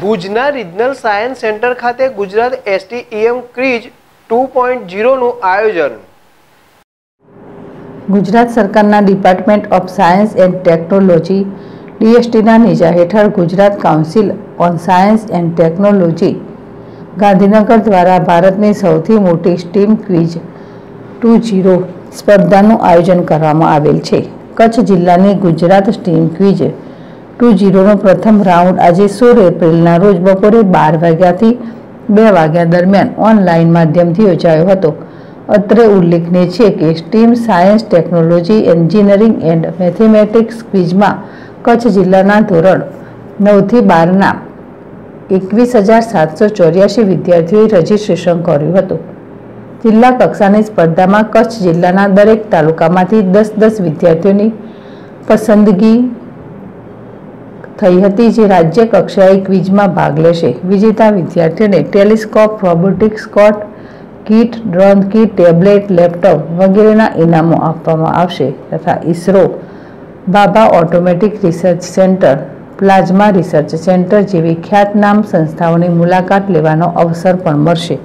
ભુજના regional science centre ખાતે Gujarat STEM quiz two point ઝીરોનું આયોજન. ગુજરાત સરકારના department of science and technology ડીએસટીના નેજા હેઠળ Gujarat council on science and technology Gandhinagar દ્વારા ભારતની સૌથી મોટી સ્ટીમ ક્વિઝ ટુ ઝીરો સ્પર્ધાનું આયોજન કરવામાં આવેલ છે. કચ્છ જિલ્લાની ગુજરાત સ્ટીમ ક્વિઝ ટુ ઝીરોનો પ્રથમ રાઉન્ડ આજે સોળ એપ્રિલના રોજ બપોરે બાર વાગ્યાથી બે વાગ્યા દરમિયાન ઓનલાઈન માધ્યમથી યોજાયો હતો. અત્રે ઉલ્લેખનીય છે કે STEM science, technology, engineering and mathematics ક્વિઝમાં Kutch જિલ્લાના ધોરણ નવથી બારના એકવીસ હજાર સાતસો ચોર્યાસી વિદ્યાર્થીઓએ રજીસ્ટ્રેશન કર્યું હતું. જિલ્લા કક્ષાની સ્પર્ધામાં કચ્છ જિલ્લાના દરેક તાલુકામાંથી દસ દસ વિદ્યાર્થીઓની પસંદગી થઈ હતી જે રાજ્ય કક્ષાએ ક્વિઝમાં ભાગ લેશે. વિજેતા વિદ્યાર્થીઓને ટેલિસ્કોપ રોબોટિક્સ કોટ kit, drone kit, tablet, laptop વગેરેના ઇનામો આપવામાં આવશે તથા ISRO, Bhabha automatic research centre, plasma research centre જેવી ખ્યાતનામ સંસ્થાઓની મુલાકાત લેવાનો અવસર પણ મળશે.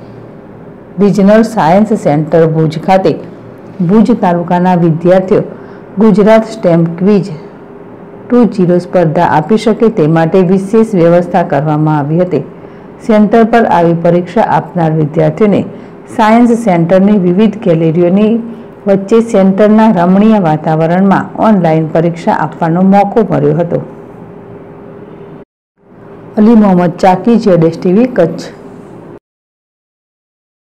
રિજનલ સાયન્સ સેન્ટર ભુજ ખાતે ભુજ તાલુકાના વિદ્યાર્થીઓ Gujarat STEM quiz two zero સ્પર્ધા આપી શકે તે માટે વિશેષ વ્યવસ્થા કરવામાં આવી હતી. સેન્ટર પર આવી પરીક્ષા આપનાર વિદ્યાર્થીઓને સાયન્સ સેન્ટરની વિવિધ ગેલેરીઓની વચ્ચે સેન્ટરના રમણીય વાતાવરણમાં ઓનલાઈન પરીક્ષા આપવાનો મોકો મળ્યો હતો. અલી મોહમ્મદ ચાકી જેડેશ ટીવી કચ્છ.